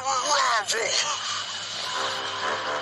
911 Vic.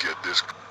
get this.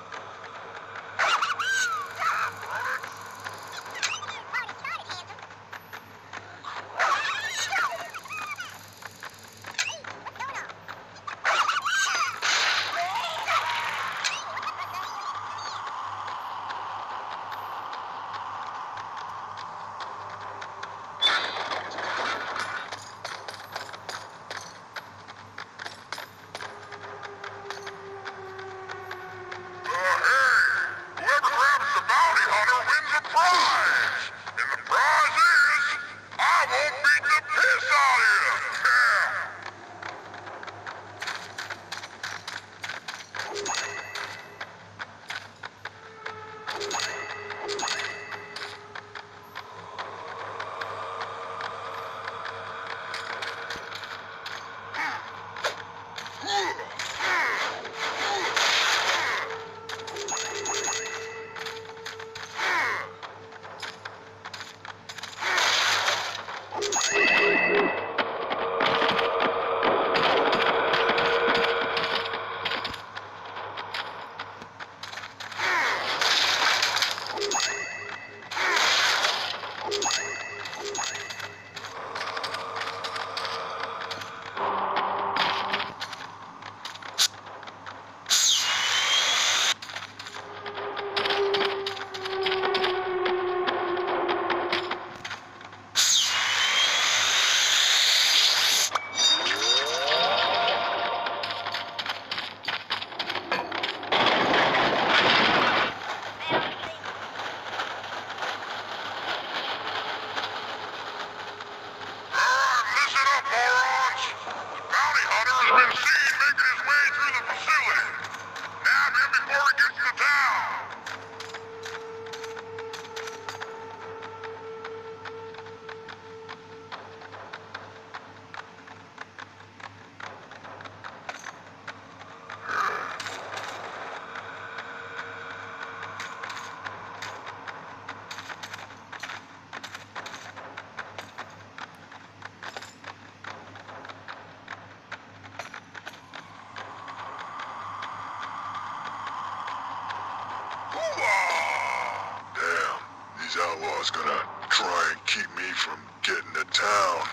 outlaw's gonna try and keep me from getting to town.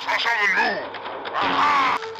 Saw